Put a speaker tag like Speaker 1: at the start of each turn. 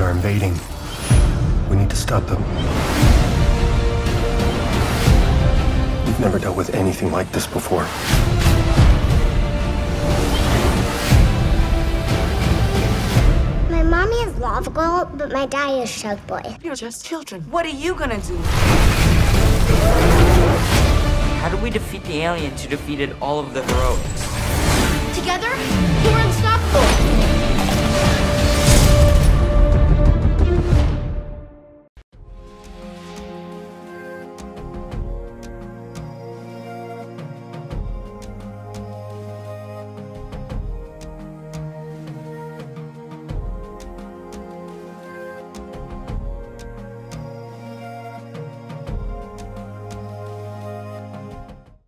Speaker 1: Are invading. We need to stop them. We've never dealt with anything like this before.
Speaker 2: My mommy is Lava Girl, but my daddy is Shark Boy.
Speaker 3: You're just children. What are you gonna do?
Speaker 4: How do we defeat the aliens who defeated all of the
Speaker 2: heroes?